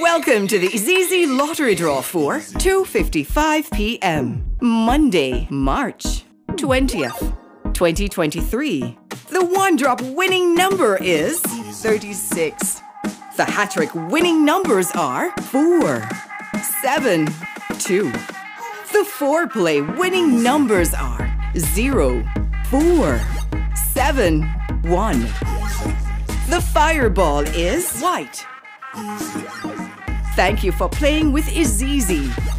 Welcome to the IZIZZI Lottery Draw for 2.55 p.m. Monday, March 20th, 2023. The one-drop winning number is 36. The hat-trick winning numbers are 4, 7, 2. The four-play winning numbers are 0, 4, 7, 1. The fireball is white. Thank you for playing with IZIZZI.